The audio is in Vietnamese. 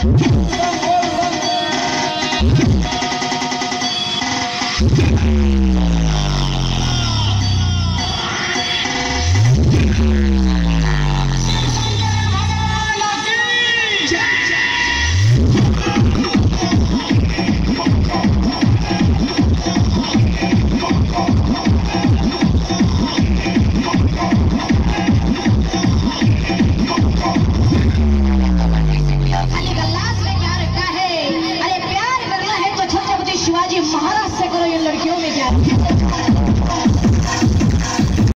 Thank you. Shivaji महाराज से करो ये लड़कियों में क्या?